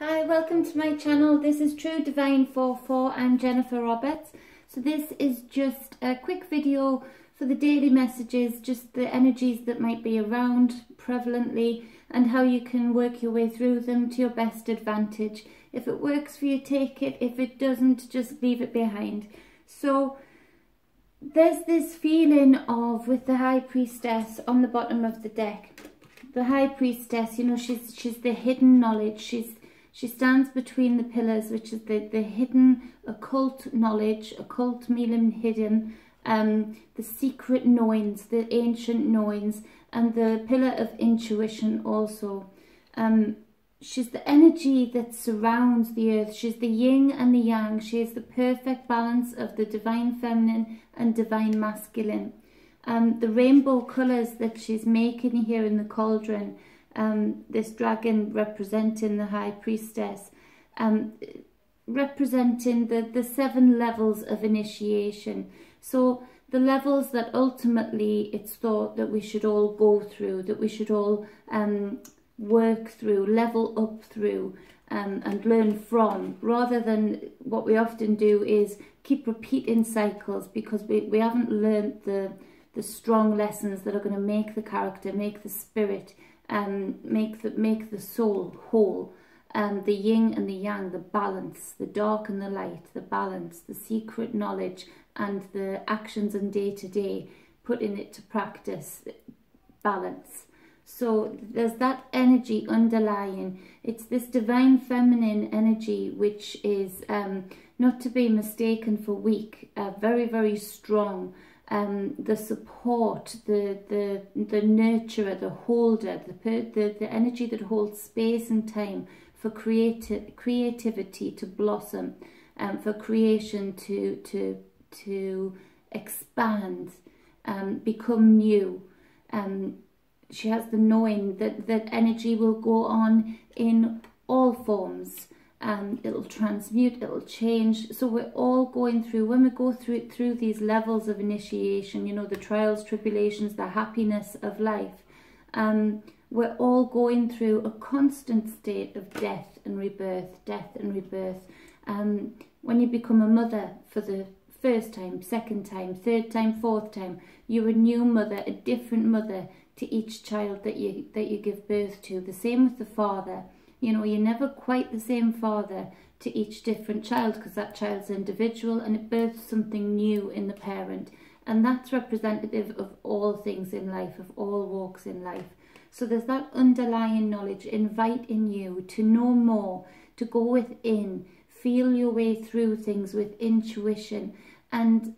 Hi, welcome to my channel. This is True Divine 44. I'm Jennifer Roberts. So this is just a quick video for the daily messages, just the energies that might be around prevalently and how you can work your way through them to your best advantage. If it works for you, take it. If it doesn't, just leave it behind. So there's this feeling of, with the High Priestess on the bottom of the deck, the High Priestess, you know, she's she's the hidden knowledge. She's she stands between the pillars, which is the, the hidden occult knowledge, occult meaning hidden, um, the secret knowings, the ancient knowings, and the pillar of intuition also. Um, she's the energy that surrounds the earth. She's the yin and the yang. She is the perfect balance of the divine feminine and divine masculine. Um, the rainbow colours that she's making here in the cauldron um, this dragon representing the high priestess, um, representing the, the seven levels of initiation. So the levels that ultimately it's thought that we should all go through, that we should all um, work through, level up through, um, and learn from, rather than what we often do is keep repeating cycles because we, we haven't learned the, the strong lessons that are going to make the character, make the spirit, um, make the make the soul whole. Um, the yin and the yang, the balance, the dark and the light, the balance, the secret knowledge, and the actions and day to day, putting it to practice, balance. So there's that energy underlying. It's this divine feminine energy which is um, not to be mistaken for weak, uh, very, very strong um, the support, the the the nurturer, the holder, the the the energy that holds space and time for creative creativity to blossom, and um, for creation to to to expand, um, become new. Um, she has the knowing that that energy will go on in all forms and it'll transmute, it'll change. So we're all going through, when we go through through these levels of initiation, you know, the trials, tribulations, the happiness of life, um, we're all going through a constant state of death and rebirth, death and rebirth. Um, when you become a mother for the first time, second time, third time, fourth time, you're a new mother, a different mother to each child that you that you give birth to. The same with the father. You know, you're never quite the same father to each different child because that child's individual and it births something new in the parent. And that's representative of all things in life, of all walks in life. So there's that underlying knowledge, inviting you to know more, to go within, feel your way through things with intuition and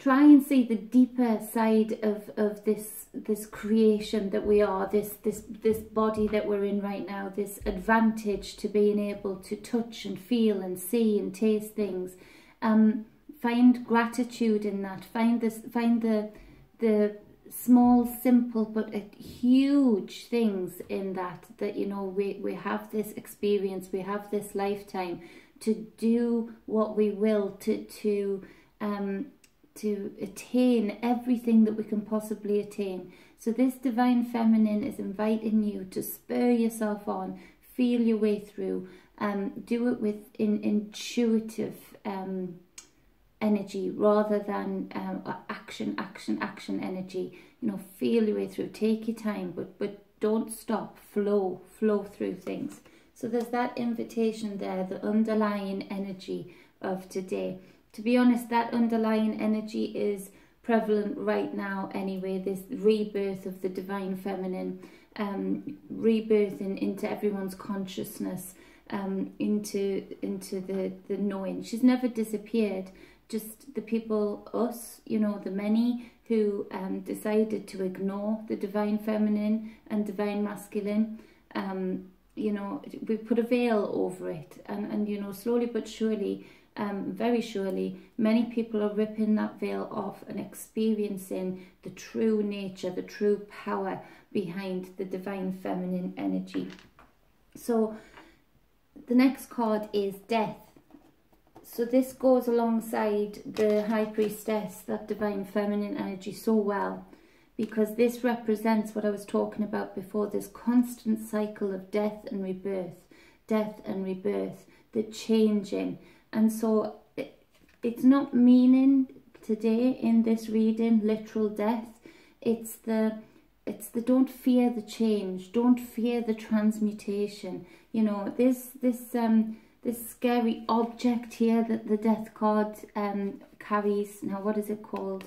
try and see the deeper side of, of this this creation that we are, this this this body that we're in right now, this advantage to being able to touch and feel and see and taste things. Um, find gratitude in that. Find this find the the small, simple but huge things in that that you know we we have this experience, we have this lifetime to do what we will to to um to attain everything that we can possibly attain. So this divine feminine is inviting you to spur yourself on, feel your way through, um, do it with in, intuitive um, energy rather than um, action, action, action energy. You know, feel your way through, take your time, but but don't stop, flow, flow through things. So there's that invitation there, the underlying energy of today to be honest, that underlying energy is prevalent right now anyway, this rebirth of the divine feminine, um, rebirthing into everyone's consciousness, um, into into the, the knowing. She's never disappeared, just the people, us, you know, the many who um, decided to ignore the divine feminine and divine masculine. Um, you know, we put a veil over it and, and you know, slowly but surely um, very surely many people are ripping that veil off and experiencing the true nature, the true power behind the divine feminine energy. So the next card is death. So this goes alongside the high priestess, that divine feminine energy so well because this represents what I was talking about before, this constant cycle of death and rebirth death and rebirth, the changing. And so it, it's not meaning today in this reading literal death. It's the it's the don't fear the change, don't fear the transmutation. You know, this this um this scary object here that the death card um carries. Now what is it called?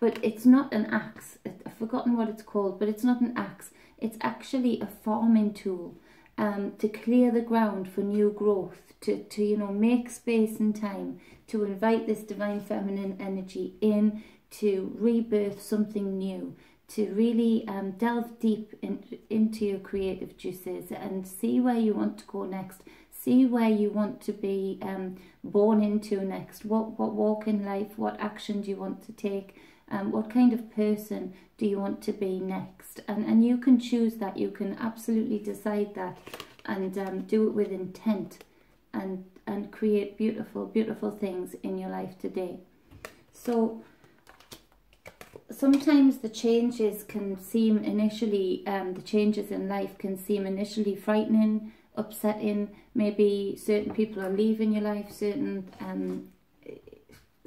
But it's not an axe. I've forgotten what it's called, but it's not an axe. It's actually a farming tool um, to clear the ground for new growth, to, to, you know, make space and time, to invite this divine feminine energy in, to rebirth something new, to really um, delve deep in, into your creative juices and see where you want to go next, see where you want to be um, born into next, what, what walk in life, what action do you want to take, um, what kind of person do you want to be next? And, and you can choose that. You can absolutely decide that and um, do it with intent and, and create beautiful, beautiful things in your life today. So sometimes the changes can seem initially, um, the changes in life can seem initially frightening, upsetting. Maybe certain people are leaving your life, certain um,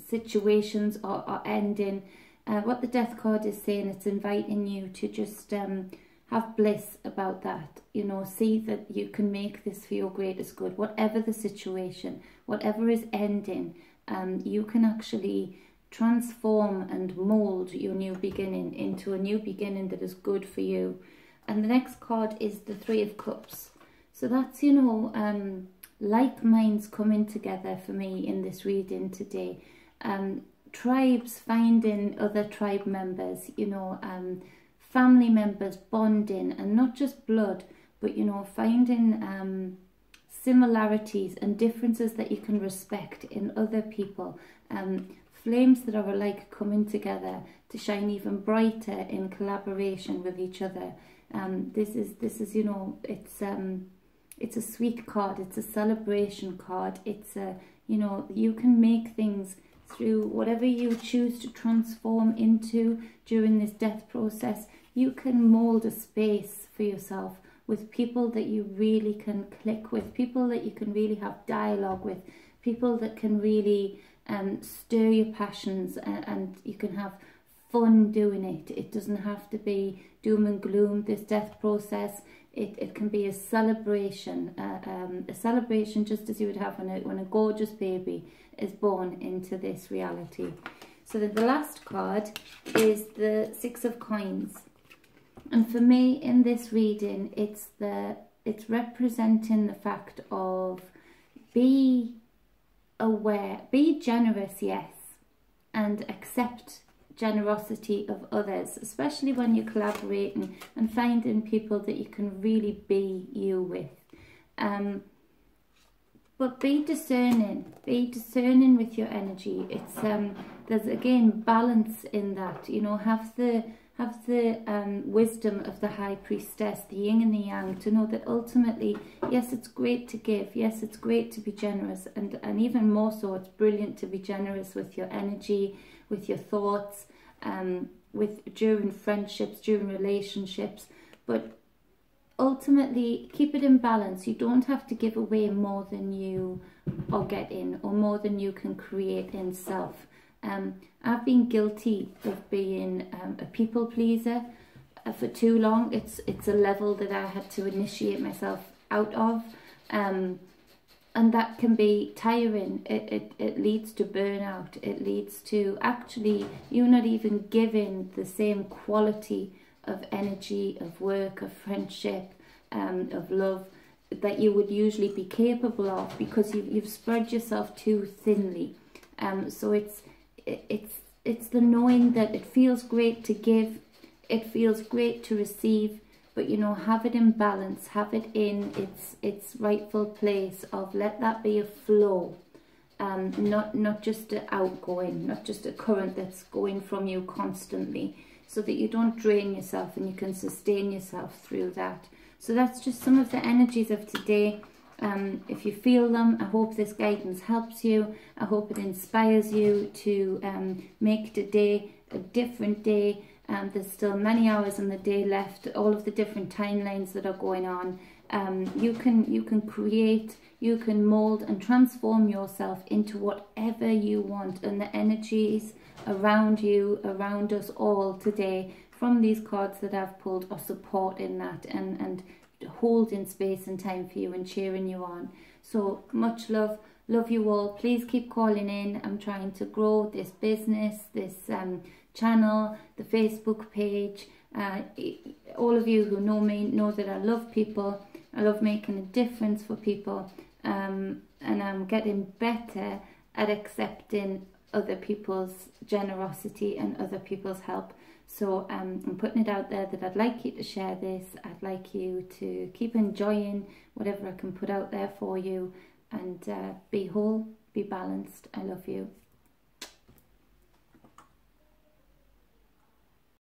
situations are, are ending uh, what the death card is saying, it's inviting you to just um, have bliss about that. You know, see that you can make this for your greatest good. Whatever the situation, whatever is ending, um, you can actually transform and mold your new beginning into a new beginning that is good for you. And the next card is the Three of Cups. So that's, you know, um, like minds coming together for me in this reading today. Um, tribes finding other tribe members, you know, um, family members bonding and not just blood, but, you know, finding um, similarities and differences that you can respect in other people. Um, flames that are alike coming together to shine even brighter in collaboration with each other. Um, this is, this is, you know, it's, um, it's a sweet card. It's a celebration card. It's a, you know, you can make things through whatever you choose to transform into during this death process, you can mold a space for yourself with people that you really can click with, people that you can really have dialogue with, people that can really um, stir your passions and, and you can have fun doing it. It doesn't have to be doom and gloom, this death process. It, it can be a celebration, uh, um, a celebration just as you would have when a, when a gorgeous baby is born into this reality. So then the last card is the Six of Coins. And for me in this reading, it's the it's representing the fact of be aware, be generous, yes, and accept generosity of others, especially when you're collaborating and finding people that you can really be you with. Um, but be discerning, be discerning with your energy. It's um, there's again balance in that. You know, have the have the um, wisdom of the high priestess, the yin and the yang, to know that ultimately, yes, it's great to give. Yes, it's great to be generous. And, and even more so, it's brilliant to be generous with your energy, with your thoughts, um, with during friendships, during relationships. But ultimately, keep it in balance. You don't have to give away more than you are getting or more than you can create in self. Um, I've been guilty of being um, a people pleaser uh, for too long. It's it's a level that I had to initiate myself out of. Um, and that can be tiring. It, it, it leads to burnout. It leads to actually you're not even giving the same quality of energy, of work, of friendship, um, of love that you would usually be capable of because you've, you've spread yourself too thinly. Um, so it's it's it's the knowing that it feels great to give, it feels great to receive, but you know have it in balance have it in its its rightful place of let that be a flow um not not just an outgoing not just a current that's going from you constantly so that you don't drain yourself and you can sustain yourself through that. So that's just some of the energies of today. Um, if you feel them, I hope this guidance helps you. I hope it inspires you to um, make today a different day. Um, there's still many hours in the day left, all of the different timelines that are going on. um, you can you can create you can mold and transform yourself into whatever you want. And the energies around you around us all today from these cards that I've pulled are supporting that and and holding space and time for you and cheering you on. So much love. Love you all. Please keep calling in. I'm trying to grow this business this um, channel the Facebook page. Uh, all of you who know me know that I love people. I love making a difference for people. Um, and I'm getting better at accepting other people's generosity and other people's help. So um, I'm putting it out there that I'd like you to share this. I'd like you to keep enjoying whatever I can put out there for you and uh, be whole, be balanced. I love you.